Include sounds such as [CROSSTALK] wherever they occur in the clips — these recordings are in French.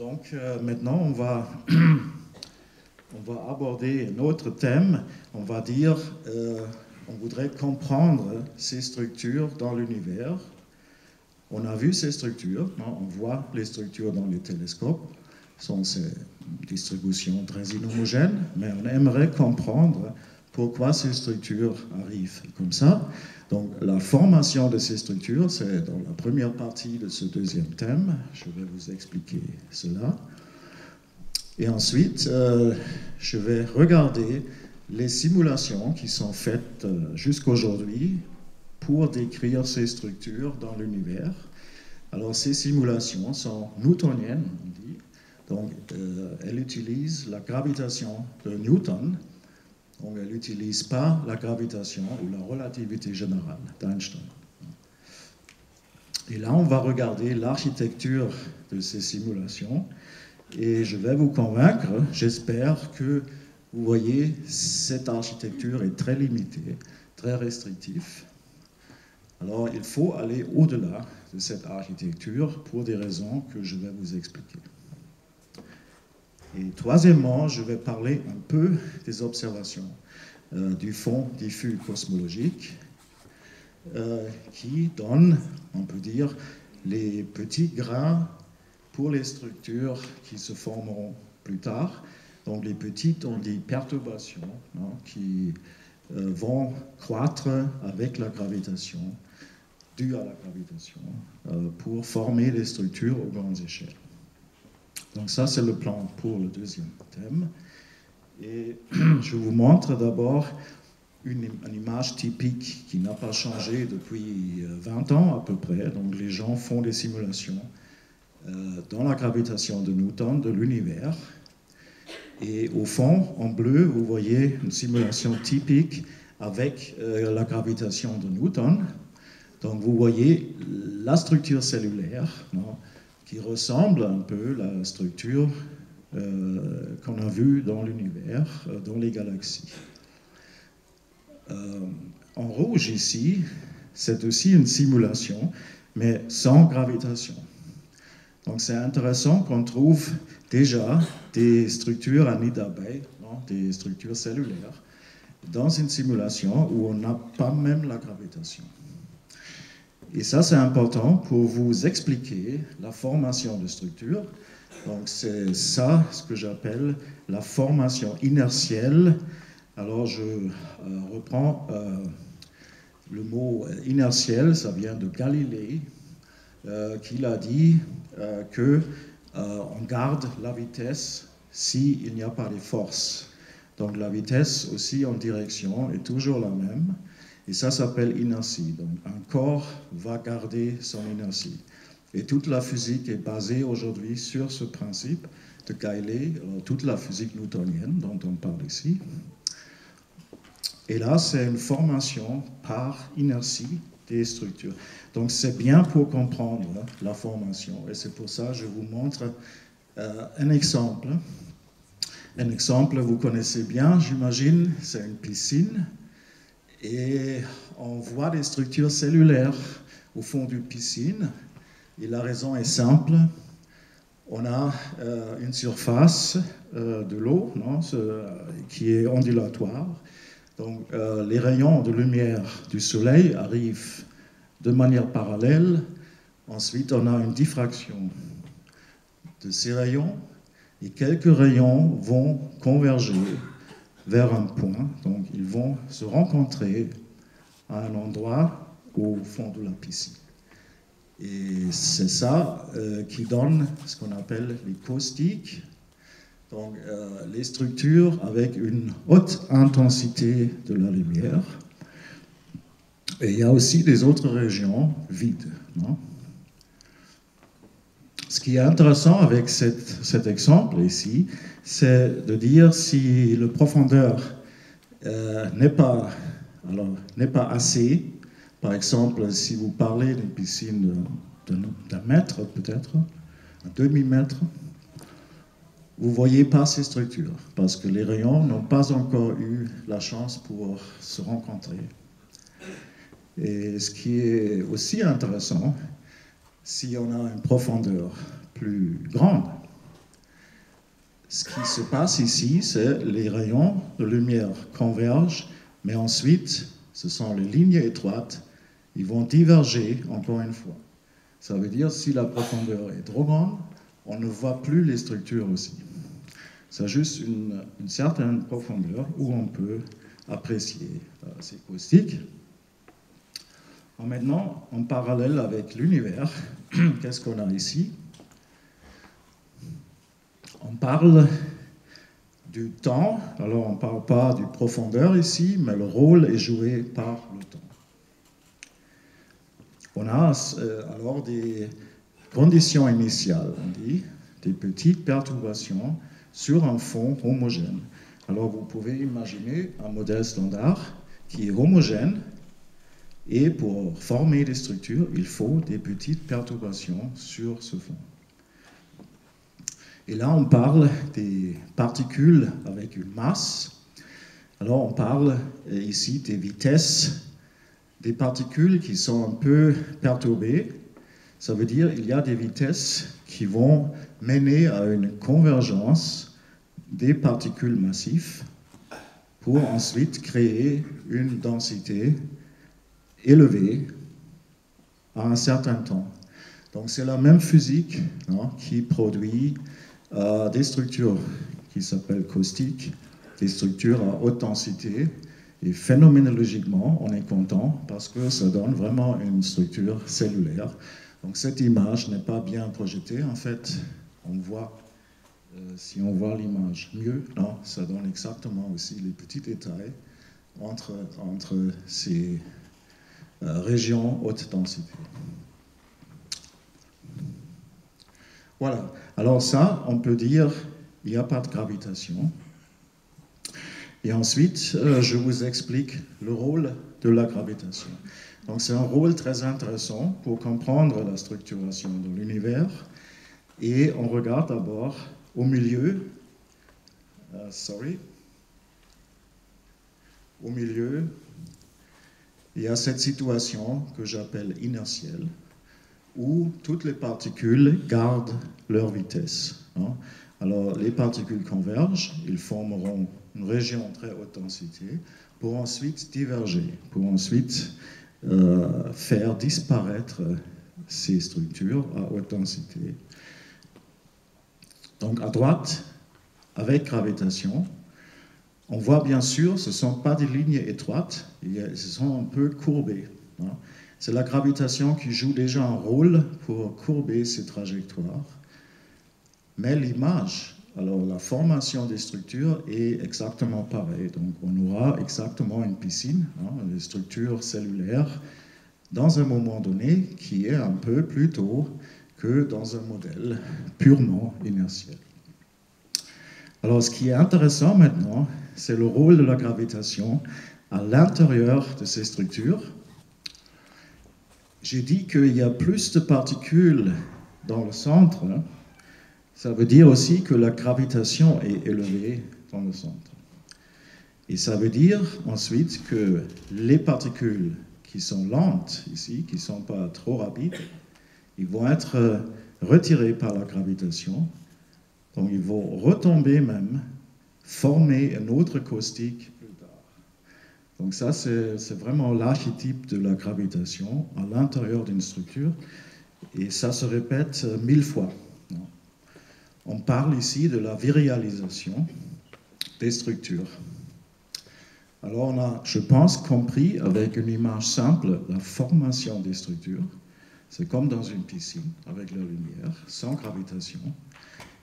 Donc euh, maintenant, on va, [CLEARS THROAT] on va aborder un autre thème. On va dire, euh, on voudrait comprendre ces structures dans l'univers. On a vu ces structures, hein, on voit les structures dans les télescopes, sont ces distributions très inhomogènes, mais on aimerait comprendre pourquoi ces structures arrivent comme ça. Donc la formation de ces structures, c'est dans la première partie de ce deuxième thème. Je vais vous expliquer cela. Et ensuite, euh, je vais regarder les simulations qui sont faites euh, jusqu'aujourd'hui pour décrire ces structures dans l'univers. Alors ces simulations sont newtoniennes, on dit. Donc euh, elles utilisent la gravitation de Newton elle n'utilise pas la gravitation ou la relativité générale d'Einstein. Et là, on va regarder l'architecture de ces simulations et je vais vous convaincre, j'espère que vous voyez, cette architecture est très limitée, très restrictive. Alors, il faut aller au-delà de cette architecture pour des raisons que je vais vous expliquer. Et troisièmement, je vais parler un peu des observations euh, du fond diffus cosmologique euh, qui donne, on peut dire, les petits grains pour les structures qui se formeront plus tard. Donc les petites, on dit perturbations, hein, qui euh, vont croître avec la gravitation, due à la gravitation, pour former les structures aux grandes échelles. Donc ça, c'est le plan pour le deuxième thème. Et [CLEARS THROAT] je vous montre d'abord une, image typique qui n'a pas changé depuis 20 euh, ans à peu près. Donc les gens font des simulations euh, dans la gravitation de Newton de l'univers. Et au fond, en bleu, vous voyez une simulation typique avec euh, la gravitation de Newton. Donc vous voyez la structure cellulaire. Qui ressemble un peu à la structure euh, qu'on a vue dans l'univers, euh, dans les galaxies. Euh, en rouge ici, c'est aussi une simulation, mais sans gravitation. Donc c'est intéressant qu'on trouve déjà des structures à nid d'abeille, des structures cellulaires, dans une simulation où on n'a pas même la gravitation. Et ça, c'est important pour vous expliquer la formation de structure. Donc, c'est ça ce que j'appelle la formation inertielle. Alors, je euh, reprends euh, le mot inertiel, ça vient de Galilée, euh, qui a dit que on garde la vitesse s'il n'y a pas de force. Donc, la vitesse aussi en direction est toujours la même. Et ça s'appelle inertie. Donc un corps va garder son inertie. Et toute la physique est basée aujourd'hui sur ce principe de Galilée, euh, toute la physique newtonienne dont on parle ici. Et là, c'est une formation par inertie des structures. Donc c'est bien pour comprendre la formation. Et c'est pour ça que je vous montre euh, un exemple. Un exemple, vous connaissez bien, j'imagine, c'est une piscine. Et on voit des structures cellulaires au fond d'une piscine. Et la raison est simple. On a euh, une surface euh, de l'eau qui est ondulatoire. Donc euh, les rayons de lumière du soleil arrivent de manière parallèle. Ensuite, on a une diffraction de ces rayons et quelques rayons vont converger vers un point. Donc ils vont se rencontrer à un endroit au fond de la piscine. Et c'est ça euh, qui donne ce qu'on appelle les caustiques, donc euh, les structures avec une haute intensité de la lumière. Et il y a aussi des autres régions vides. Ce qui est intéressant avec cet exemple ici, c'est de dire si le profondeur euh, n'est pas, n'est pas assez, par exemple, si vous parlez d'une piscine d'un mètre peut-être, un demi-mètre, vous ne voyez pas ces structures parce que les rayons n'ont pas encore eu la chance pour se rencontrer. Et ce qui est aussi intéressant, si on a une profondeur plus grande, ce qui se passe ici, c'est les rayons de lumière convergent, mais ensuite, ce sont les lignes étroites, ils vont diverger encore une fois. Ça veut dire si la profondeur est trop grande, on ne voit plus les structures aussi. C'est juste une, certaine profondeur où on peut apprécier euh, ces acoustiques. maintenant, en parallèle avec l'univers, [CLEARS THROAT] qu'est-ce qu'on a ici? On parle du temps, alors on ne parle pas du profondeur ici, mais le rôle est joué par le temps. On a euh, alors des conditions initiales, on dit, des petites perturbations sur un fond homogène. Alors vous pouvez imaginer un modèle standard qui est homogène et pour former des structures, il faut des petites perturbations sur ce fond. Et là, on parle des particules avec une masse. Alors, on parle ici des vitesses des particules qui sont un peu perturbées. Ça veut dire qu'il y a des vitesses qui vont mener à une convergence des particules massives pour ensuite créer une densité élevée à un certain temps. Donc c'est la même physique hein, qui produit des structures qui s'appellent caustiques, des structures à haute densité. Et phénoménologiquement, on est content parce que ça donne vraiment une structure cellulaire. Donc cette image n'est pas bien projetée. En fait, on voit, euh, si on voit l'image mieux, ça donne exactement aussi les petits détails entre, entre ces euh, régions haute densité. Voilà. Alors ça, on peut dire, il n'y a pas de gravitation. Et ensuite, euh, je vous explique le rôle de la gravitation. Donc c'est un rôle très intéressant pour comprendre la structuration de l'univers. Et on regarde d'abord au milieu, euh, sorry, au milieu, il y a cette situation que j'appelle inertielle où toutes les particules gardent leur vitesse. Hein. Alors les particules convergent, ils formeront une région très haute densité pour ensuite diverger, pour ensuite euh, faire disparaître ces structures à haute densité. Donc à droite, avec gravitation, on voit bien sûr, ce ne sont pas des lignes étroites, ce sont un peu courbées. C'est la gravitation qui joue déjà un rôle pour courber ces trajectoires. Mais l'image, alors la formation des structures est exactement pareille. Donc on aura exactement une piscine, hein, une structure cellulaire, dans un moment donné qui est un peu plus tôt que dans un modèle purement inertiel. Alors ce qui est intéressant maintenant, c'est le rôle de la gravitation à l'intérieur de ces structures j'ai dit qu'il y a plus de particules dans le centre. Ça veut dire aussi que la gravitation est élevée dans le centre. Et ça veut dire ensuite que les particules qui sont lentes ici, qui ne sont pas trop rapides, ils vont être retirées par la gravitation. Donc ils vont retomber même, former un autre caustique donc ça, c'est vraiment l'archétype de la gravitation à l'intérieur d'une structure. Et ça se répète mille fois. On parle ici de la virialisation des structures. Alors on a, je pense, compris avec une image simple la formation des structures. C'est comme dans une piscine avec la lumière, sans gravitation.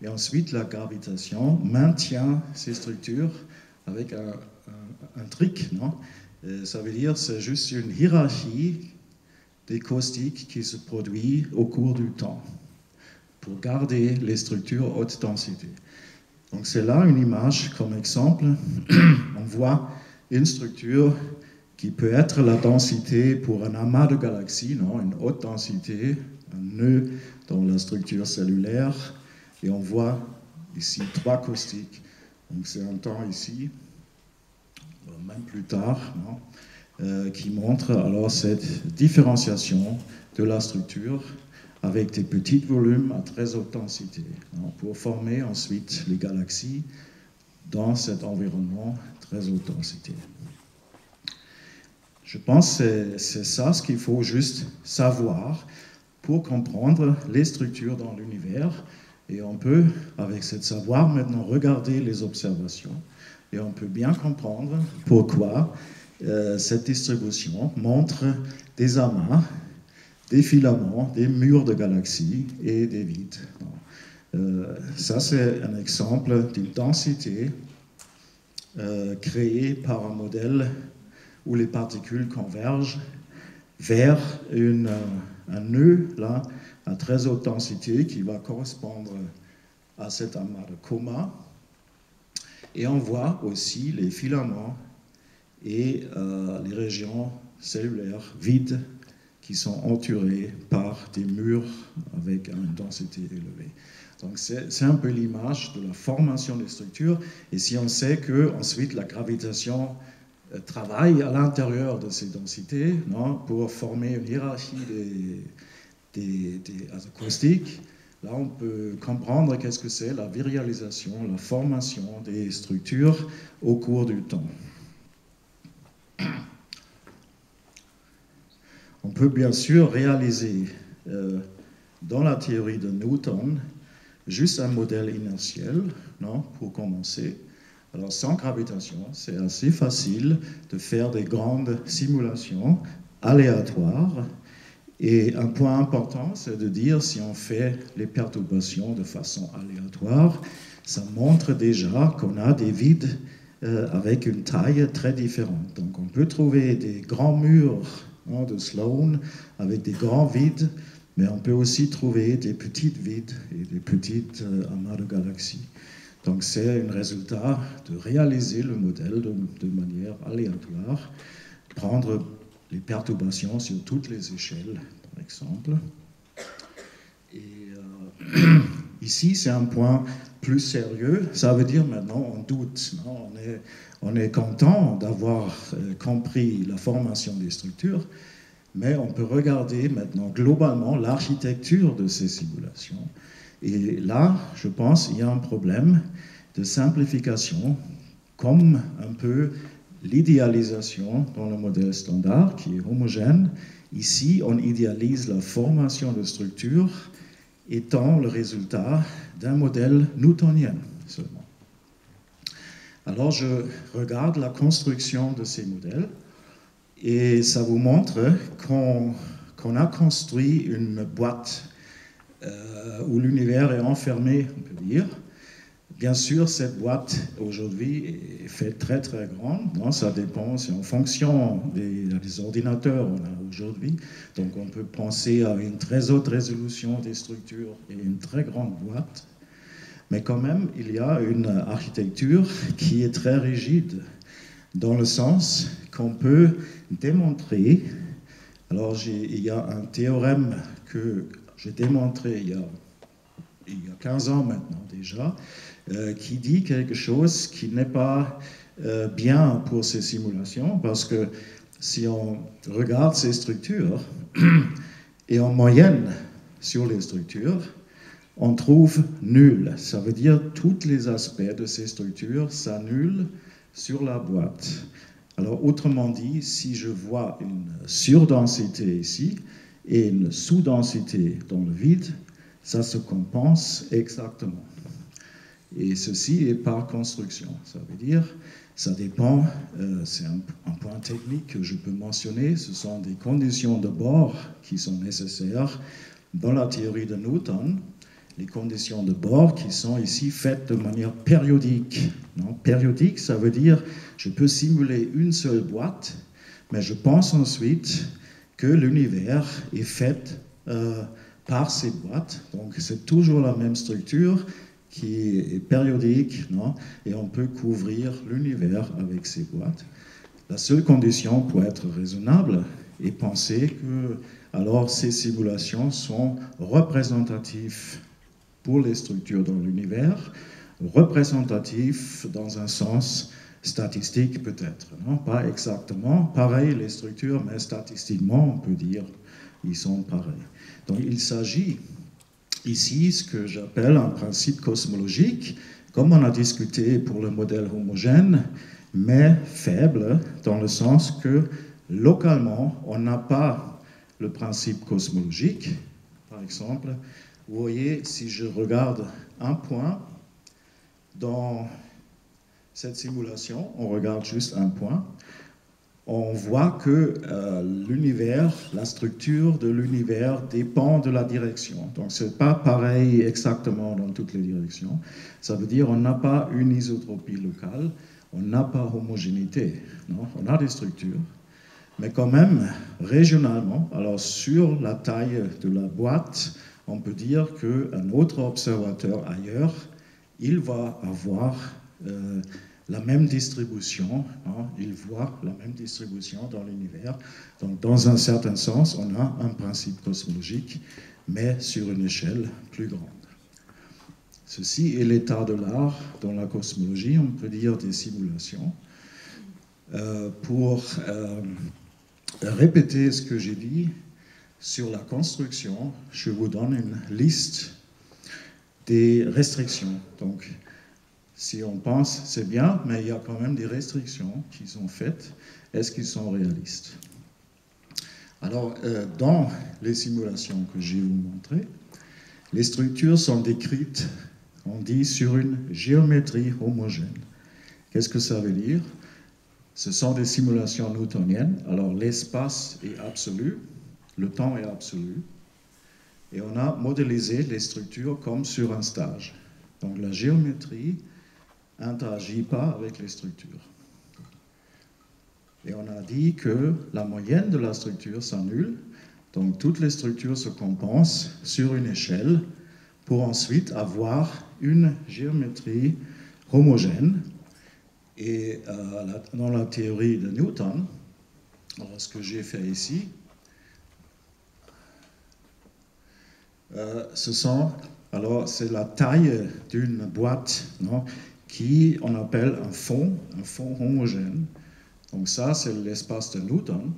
Et ensuite, la gravitation maintient ces structures avec un, un trick, non? Euh, Ça veut dire c'est juste une hiérarchie des caustiques qui se produit au cours du temps pour garder les structures haute densité. Donc c'est là une image comme exemple. [CLEARS THROAT] On voit une structure qui peut être la densité pour un amas de galaxies, non? Une haute densité, un nœud dans la structure cellulaire. Et on voit ici trois caustiques. Donc c'est un temps ici, même plus tard, euh, qui montre alors cette différenciation de la structure avec des petits volumes à très haute densité, pour former ensuite les galaxies dans cet environnement très haute densité. Je pense que c'est ça ce qu'il faut juste savoir pour comprendre les structures dans l'univers. Et on peut, avec ce savoir, maintenant regarder les observations et on peut bien comprendre pourquoi euh, cette distribution montre des amas, des filaments, des murs de galaxies et des vides. Euh, ça, c'est un exemple d'une densité euh, créée par un modèle où les particules convergent vers un nœud là, à très haute densité qui va correspondre à cet amas de coma. Et on voit aussi les filaments et euh, les régions cellulaires vides qui sont entourées par des murs avec une densité élevée. Donc c'est un peu l'image de la formation des structures. Et si on sait que ensuite la gravitation euh, travaille à l'intérieur de ces densités non, pour former une hiérarchie des, des, acoustiques, là on peut comprendre qu'est-ce que c'est la virialisation, la formation des structures au cours du temps. [CLEARS THROAT] On peut bien sûr réaliser euh, dans la théorie de Newton juste un modèle inertiel, non, pour commencer. Alors sans gravitation, c'est assez facile de faire des grandes simulations aléatoires. Et un point important, c'est de dire si on fait les perturbations de façon aléatoire, ça montre déjà qu'on a des vides euh, avec une taille très différente. Donc on peut trouver des grands murs hein, de Sloan avec des grands vides, mais on peut aussi trouver des petites vides et des petites euh, amas de galaxies. Donc c'est un résultat de réaliser le modèle de, manière aléatoire, prendre les perturbations sur toutes les échelles, par exemple. Euh, [CLEARS THROAT] ici, c'est un point plus sérieux. Ça veut dire maintenant, on doute. Non? On, est, on est content d'avoir euh, compris la formation des structures, mais on peut regarder maintenant globalement l'architecture de ces simulations. Et là, je pense, il y a un problème de simplification, comme un peu l'idéalisation dans le modèle standard qui est homogène. Ici, on idéalise la formation de structures étant le résultat d'un modèle newtonien seulement. Alors je regarde la construction de ces modèles et ça vous montre qu'on a construit une boîte euh, où l'univers est enfermé, on peut dire. Bien sûr, cette boîte aujourd'hui est faite très très grande. ça dépend, c'est en fonction des, ordinateurs qu'on a aujourd'hui. Donc on peut penser à une très haute résolution des structures et une très grande boîte. Mais quand même, il y a une architecture qui est très rigide, dans le sens qu'on peut démontrer. Alors, il y a un théorème que j'ai démontré il y, a, il y a 15 ans maintenant déjà, qui dit quelque chose qui n'est pas euh, bien pour ces simulations, parce que si on regarde ces structures, [CLEARS THROAT] et en moyenne sur les structures, on trouve nul. Ça veut dire tous les aspects de ces structures s'annulent sur la boîte. Alors, autrement dit, si je vois une surdensité ici et une sous-densité dans le vide, ça se compense exactement. Et ceci est par construction. Ça veut dire, ça dépend, euh, c'est un, point technique que je peux mentionner, ce sont des conditions de bord qui sont nécessaires dans la théorie de Newton les conditions de bord qui sont ici faites de manière périodique. Non périodique, ça veut dire je peux simuler une seule boîte, mais je pense ensuite que l'univers est fait euh, par ces boîtes. Donc c'est toujours la même structure qui est périodique, non et on peut couvrir l'univers avec ces boîtes. La seule condition pour être raisonnable est penser que alors ces simulations sont représentatives pour les structures dans l'univers, représentatif dans un sens statistique peut-être, non pas exactement pareil les structures, mais statistiquement on peut dire ils sont pareils. Donc il s'agit ici ce que j'appelle un principe cosmologique, comme on a discuté pour le modèle homogène, mais faible dans le sens que localement, on n'a pas le principe cosmologique. Par exemple, vous voyez, si je regarde un point dans cette simulation, on regarde juste un point, on voit que euh, l'univers, la structure de l'univers dépend de la direction. Donc ce n'est pas pareil exactement dans toutes les directions. Ça veut dire qu'on n'a pas une isotropie locale, on n'a pas homogénéité. On a des structures, mais quand même régionalement, alors sur la taille de la boîte, on peut dire qu'un autre observateur ailleurs, il va avoir... Euh, la même distribution, hein, il voit la même distribution dans l'univers. Donc, dans un certain sens, on a un principe cosmologique, mais sur une échelle plus grande. Ceci est l'état de l'art dans la cosmologie, on peut dire des simulations. Euh, pour euh, répéter ce que j'ai dit sur la construction, je vous donne une liste des restrictions. Donc, si on pense, c'est bien, mais il y a quand même des restrictions qui sont faites. Est-ce qu'ils sont réalistes? Alors, euh, dans les simulations que j'ai vous montrées, les structures sont décrites, on dit, sur une géométrie homogène. Qu'est-ce que ça veut dire? Ce sont des simulations newtoniennes. Alors, l'espace est absolu, le temps est absolu, et on a modélisé les structures comme sur un stage. Donc, la géométrie interagit pas avec les structures. Et on a dit que la moyenne de la structure s'annule, donc toutes les structures se compensent sur une échelle pour ensuite avoir une géométrie homogène. Et euh, dans la théorie de Newton, ce que j'ai fait ici, euh, ce sont alors c'est la taille d'une boîte non, qui on appelle un fond, un fond homogène. Donc ça, c'est l'espace de Newton,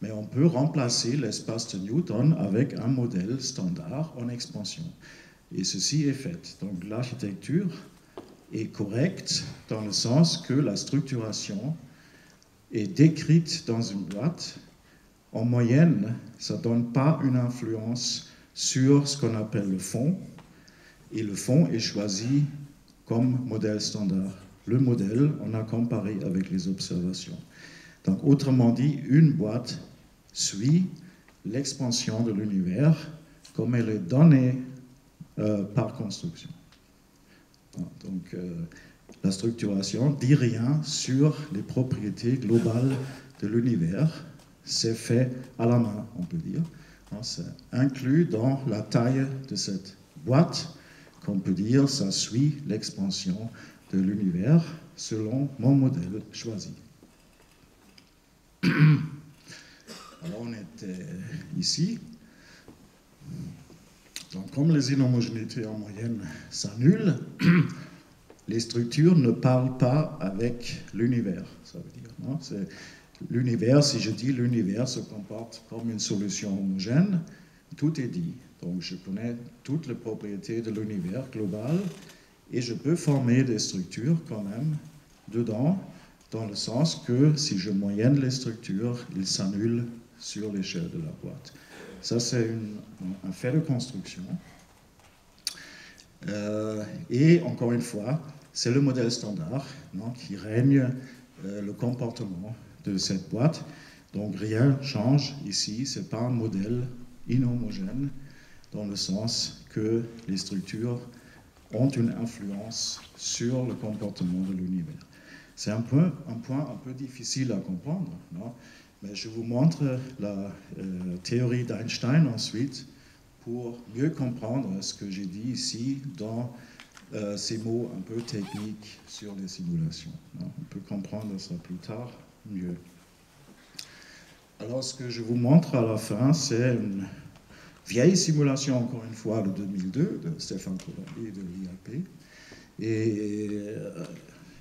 mais on peut remplacer l'espace de Newton avec un modèle standard en expansion. Et ceci est fait. Donc l'architecture est correcte dans le sens que la structuration est décrite dans une boîte. En moyenne, ça ne donne pas une influence sur ce qu'on appelle le fond. Et le fond est choisi comme modèle standard. Le modèle, on a comparé avec les observations. Donc, autrement dit, une boîte suit l'expansion de l'univers comme elle est donnée euh, par construction. Donc, euh, la structuration dit rien sur les propriétés globales de l'univers. C'est fait à la main, on peut dire. C'est inclus dans la taille de cette boîte qu'on peut dire, ça suit l'expansion de l'univers selon mon modèle choisi. [COUGHS] Alors on était ici. Donc comme les inhomogénéités en moyenne s'annulent, [COUGHS] les structures ne parlent pas avec l'univers. Ça veut dire, non? L'univers, si je dis l'univers se comporte comme une solution homogène, tout est dit. Donc je connais toutes les propriétés de l'univers global et je peux former des structures quand même dedans, dans le sens que si je moyenne les structures, ils s'annulent sur l'échelle de la boîte. Ça, c'est un fait de construction. Euh, et encore une fois, c'est le modèle standard qui règne euh, le comportement de cette boîte. Donc rien change ici, ce n'est pas un modèle inhomogène, dans le sens que les structures ont une influence sur le comportement de l'univers. C'est un, un point un peu difficile à comprendre, non? Mais je vous montre la euh, théorie d'Einstein ensuite pour mieux comprendre ce que j'ai dit ici dans euh, ces mots un peu techniques sur les simulations. On peut comprendre ça plus tard mieux. Alors ce que je vous montre à la fin, c'est une vieille simulation, encore une fois, de 2002, de Stéphane Colombi et de l'IAP. Et euh,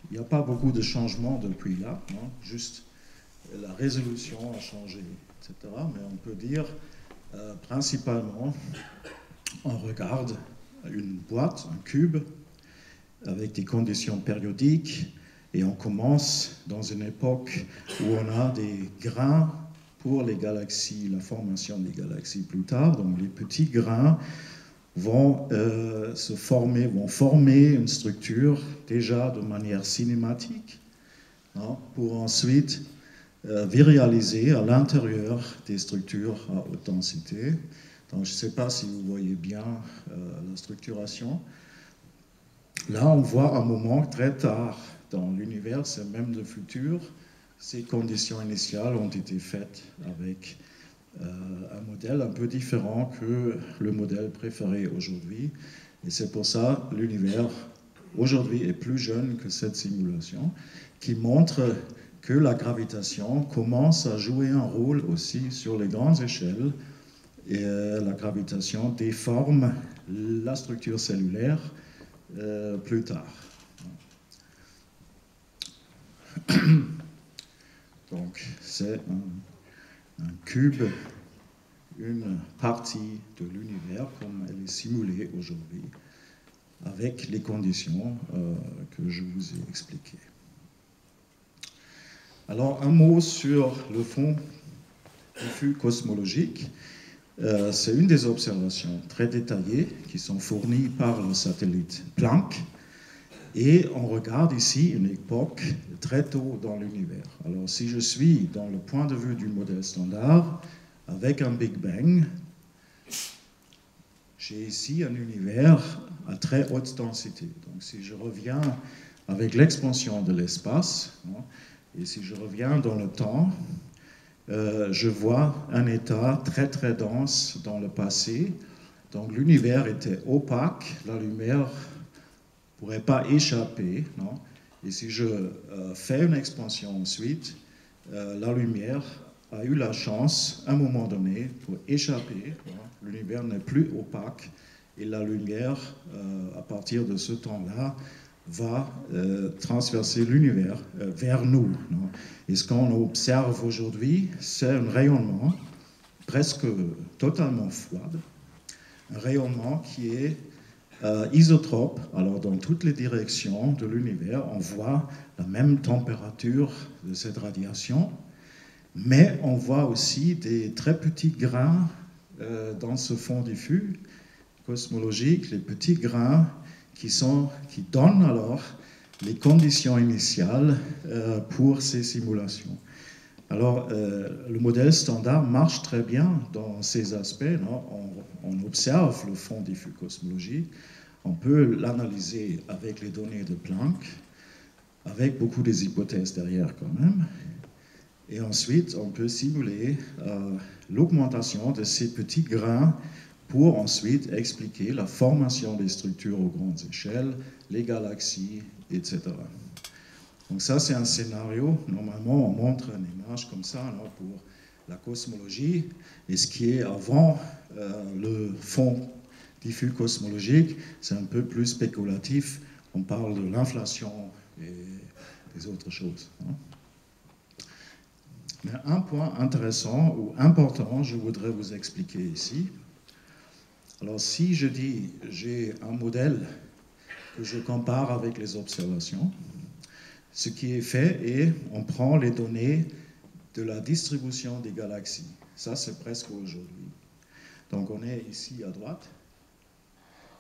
il n'y a pas beaucoup de changements depuis là, juste la résolution a changé, etc. Mais on peut dire Euh, principalement, on regarde une boîte, un cube, avec des conditions périodiques, et on commence dans une époque où on a des grains pour les galaxies, la formation des galaxies plus tard. Donc les petits grains vont euh, se former, vont former une structure déjà de manière cinématique, hein, pour ensuite euh, virialiser à l'intérieur des structures à haute densité. Donc je ne sais pas si vous voyez bien euh, la structuration. Là, on voit un moment très tard dans l'univers, c'est même le futur, ces conditions initiales ont été faites avec euh, un modèle un peu différent que le modèle préféré aujourd'hui. Et c'est pour ça l'univers aujourd'hui est plus jeune que cette simulation, qui montre que la gravitation commence à jouer un rôle aussi sur les grandes échelles. Et euh, la gravitation déforme la structure cellulaire euh, plus tard. Donc, c'est un, cube, une partie de l'univers comme elle est simulée aujourd'hui, avec les conditions euh, que je vous ai expliquées. Alors, un mot sur le fond diffus cosmologique. Euh, c'est une des observations très détaillées qui sont fournies par le satellite Planck et on regarde ici une époque très tôt dans l'univers. Alors si je suis dans le point de vue du modèle standard, avec un Big Bang, j'ai ici un univers à très haute densité. Donc si je reviens avec l'expansion de l'espace, hein, et si je reviens dans le temps, euh, je vois un état très très dense dans le passé. Donc l'univers était opaque, la lumière pourrait pas échapper. Non? Et si je euh, fais une expansion ensuite, euh, la lumière a eu la chance, à un moment donné, pour échapper. L'univers n'est plus opaque et la lumière, euh, à partir de ce temps-là, va transverser l'univers vers nous. Et ce qu'on observe aujourd'hui, c'est un rayonnement presque totalement froid, un rayonnement qui est euh, isotrope, alors dans toutes les directions de l'univers, on voit la même température de cette radiation, mais on voit aussi des très petits grains euh, dans ce fond diffus cosmologique, les petits grains qui, sont, qui donnent alors les conditions initiales euh, pour ces simulations. Alors, le modèle standard marche très bien dans ces aspects. On, observe le fond diffus cosmologique, on peut l'analyser avec les données de Planck, avec beaucoup des hypothèses derrière quand même. Et ensuite, on peut simuler euh, l'augmentation de ces petits grains pour ensuite expliquer la formation des structures aux grandes échelles, les galaxies, etc. Donc ça, c'est un scénario. Normalement, on montre une image comme ça pour la cosmologie et ce qui est avant euh, le fond diffus cosmologique, c'est un peu plus spéculatif. On parle de l'inflation et des autres choses. Hein. Mais un point intéressant ou important, je voudrais vous expliquer ici. Alors si je dis j'ai un modèle que je compare avec les observations, ce qui est fait est on prend les données de la distribution des galaxies. Ça, c'est presque aujourd'hui. Donc on est ici à droite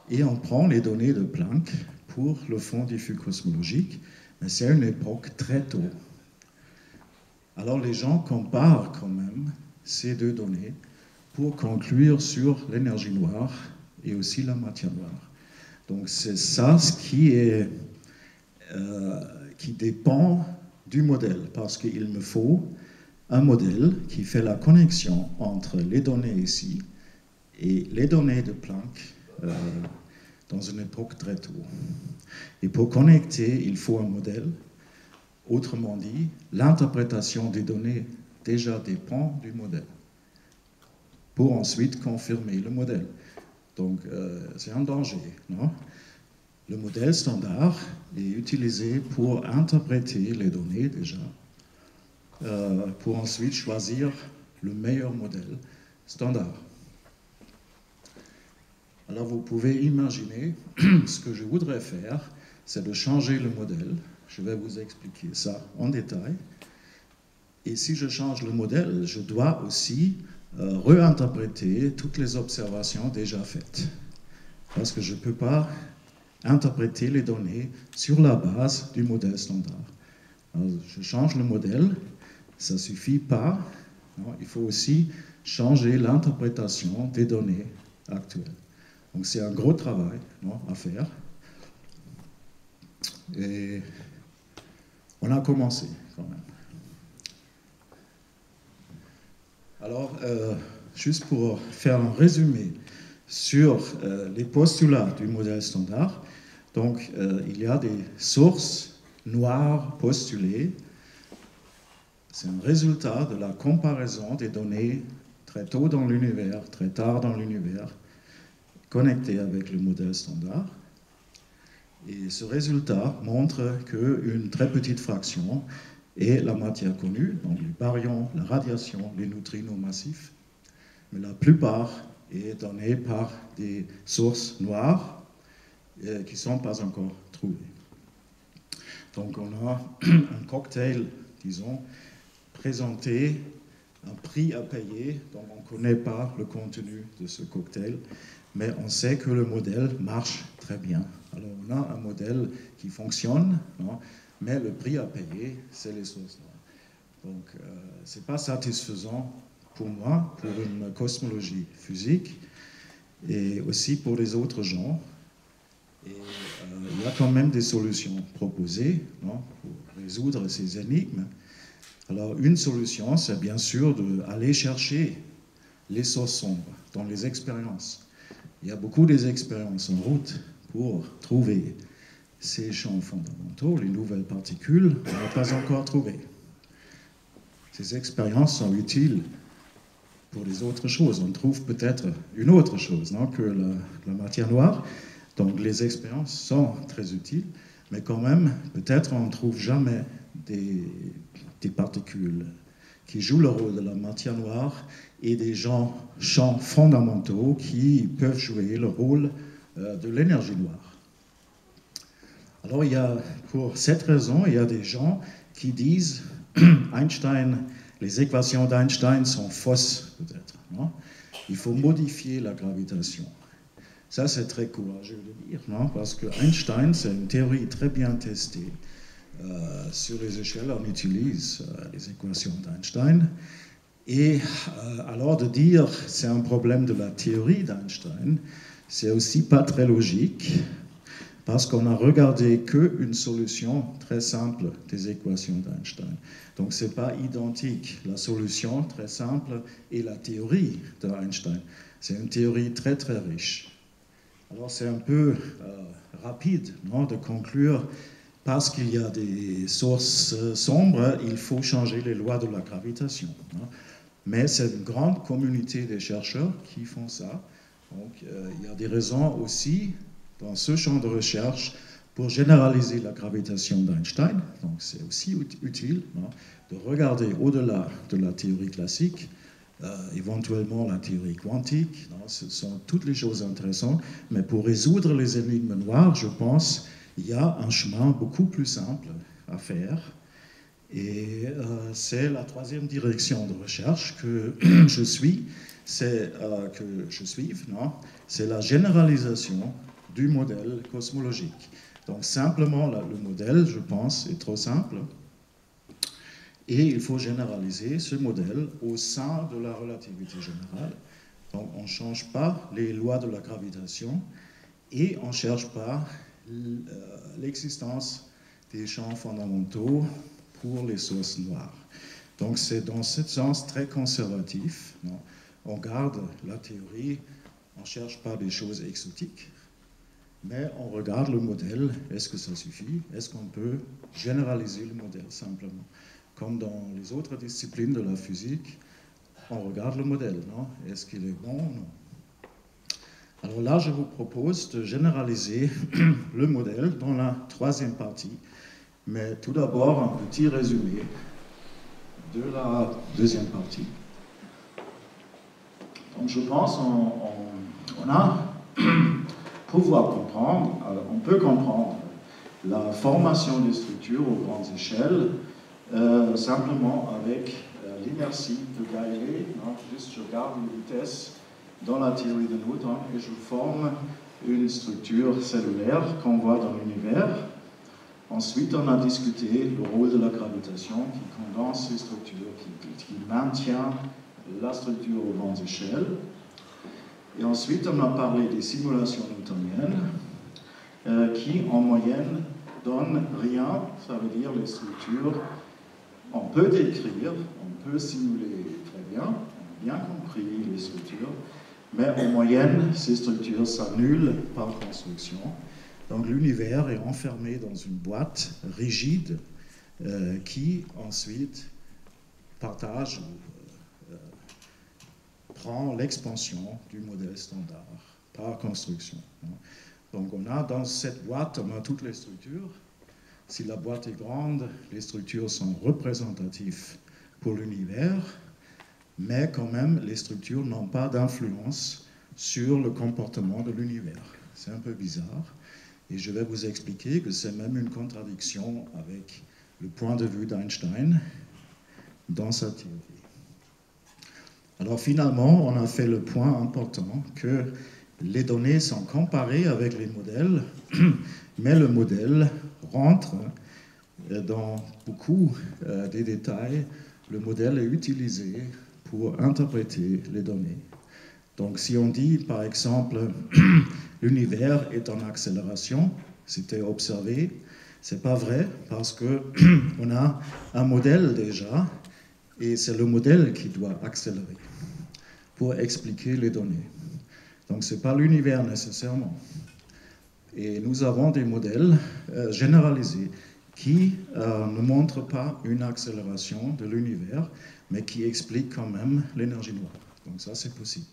et on prend les données de Planck pour le fond diffus cosmologique, mais c'est une époque très tôt. Alors les gens comparent quand même ces deux données pour conclure sur l'énergie noire et aussi la matière noire. Donc c'est ça ce qui, est, euh, qui dépend du modèle, parce qu'il me faut un modèle qui fait la connexion entre les données ici et les données de Planck euh, dans une époque très tôt. Et pour connecter, il faut un modèle. Autrement dit, l'interprétation des données déjà dépend du modèle pour ensuite confirmer le modèle. Donc euh, c'est un danger, non? Le modèle standard est utilisé pour interpréter les données déjà, euh, pour ensuite choisir le meilleur modèle standard. Alors vous pouvez imaginer [CLEARS THROAT] ce que je voudrais faire, c'est de changer le modèle. Je vais vous expliquer ça en détail. Et si je change le modèle, je dois aussi euh, réinterpréter toutes les observations déjà faites. Parce que je ne peux pas interpréter les données sur la base du modèle standard. je change le modèle, ça ne suffit pas. il faut aussi changer l'interprétation des données actuelles. Donc c'est un gros travail à faire. Et on a commencé quand même. Alors, euh, juste pour faire un résumé sur euh, les postulats du modèle standard, donc euh, il y a des sources noires postulées. C'est un résultat de la comparaison des données très tôt dans l'univers, très tard dans l'univers, connectées avec le modèle standard. Et ce résultat montre qu'une très petite fraction est la matière connue, donc les baryons, la radiation, les neutrinos massifs. Mais la plupart est donnée par des sources noires euh, qui ne sont pas encore trouvées. Donc on a [CLEARS THROAT] un cocktail, disons, présenté, un prix à payer, dont on ne connaît pas le contenu de ce cocktail, mais on sait que le modèle marche très bien. Alors on a un modèle qui fonctionne, mais le prix à payer, c'est les sources noires. Donc euh, ce n'est pas satisfaisant pour moi, pour une cosmologie physique, et aussi pour les autres gens. Euh, il y a quand même des solutions proposées pour résoudre ces énigmes. Alors une solution, c'est bien sûr d'aller chercher les sources sombres dans les expériences. Il y a beaucoup d'expériences en route pour trouver ces champs fondamentaux, les nouvelles particules, on n'a pas encore trouvé. Ces expériences sont utiles pour les autres choses. On trouve peut-être une autre chose que la, matière noire. Donc les expériences sont très utiles, mais quand même, peut-être on ne trouve jamais des, particules qui jouent le rôle de la matière noire et des gens, champs fondamentaux qui peuvent jouer le rôle euh, de l'énergie noire. Alors, il y a, pour cette raison, il y a des gens qui disent [CLEARS THROAT] Einstein, les équations d'Einstein sont fausses, peut-être. Il faut modifier la gravitation. Ça, c'est très courageux de dire, non parce que Einstein, c'est une théorie très bien testée. Euh, sur les échelles, on utilise euh, les équations d'Einstein. Et alors de dire c'est un problème de la théorie d'Einstein, c'est aussi pas très logique parce qu'on a regardé qu'une solution très simple des équations d'Einstein. Donc ce n'est pas identique, la solution très simple et la théorie d'Einstein. C'est une théorie très très riche. Alors c'est un peu euh, rapide non, de conclure, parce qu'il y a des sources sombres, il faut changer les lois de la gravitation. Mais c'est une grande communauté de chercheurs qui font ça. Donc, euh, il y a des raisons aussi dans ce champ de recherche pour généraliser la gravitation d'Einstein. Donc, c'est aussi utile de regarder au-delà de la théorie classique, euh, éventuellement la théorie quantique. ce sont toutes les choses intéressantes. Mais pour résoudre les énigmes noires, je pense il y a un chemin beaucoup plus simple à faire. Et euh, c'est la troisième direction de recherche que [CLEARS THROAT] je suis c'est euh, que je suive, non C'est la généralisation du modèle cosmologique. Donc simplement, le modèle, je pense, est trop simple. Et il faut généraliser ce modèle au sein de la relativité générale. Donc on ne change pas les lois de la gravitation et on ne cherche pas euh, l'existence des champs fondamentaux pour les sources noires. Donc c'est dans ce sens très conservatif. On garde la théorie, on ne cherche pas des choses exotiques, mais on regarde le modèle, est-ce que ça suffit? Est-ce qu'on peut généraliser le modèle simplement? Comme dans les autres disciplines de la physique, on regarde le modèle, Est-ce qu'il est bon ou non? Alors là, je vous propose de généraliser [CLEARS THROAT] le modèle dans la troisième partie, mais tout d'abord un petit résumé de la deuxième partie. Donc je pense on, a [CLEARS THROAT] pouvoir comprendre, on peut comprendre la formation des structures aux grandes échelles euh, simplement avec euh, l'inertie de Galilée. juste je garde une vitesse dans la théorie de Newton et je forme une structure cellulaire qu'on voit dans l'univers. Ensuite, on a discuté le rôle de la gravitation qui condense ces structures, qui, qui maintient la structure aux grandes échelles. Et ensuite, on a parlé des simulations newtoniennes euh, qui, en moyenne, donnent rien, ça veut dire les structures, on peut décrire, on peut simuler très bien, bien compris les structures, mais en moyenne, ces structures s'annulent par construction. Donc l'univers est enfermé dans une boîte rigide euh, qui ensuite partage prend l'expansion du modèle standard par construction. Donc on a dans cette boîte, on a toutes les structures. Si la boîte est grande, les structures sont représentatives pour l'univers, mais quand même, les structures n'ont pas d'influence sur le comportement de l'univers. C'est un peu bizarre. Et je vais vous expliquer que c'est même une contradiction avec le point de vue d'Einstein dans sa théorie. Alors finalement, on a fait le point important que les données sont comparées avec les modèles, mais le modèle rentre dans beaucoup euh, des détails. Le modèle est utilisé pour interpréter les données. Donc si on dit par exemple [CLEARS THROAT] l'univers est en accélération, c'était observé, c'est pas vrai parce que [CLEARS THROAT] on a un modèle déjà et c'est le modèle qui doit accélérer pour expliquer les données. Donc ce n'est pas l'univers nécessairement. Et nous avons des modèles euh, généralisés qui euh, ne montrent pas une accélération de l'univers, mais qui expliquent quand même l'énergie noire. Donc ça, c'est possible.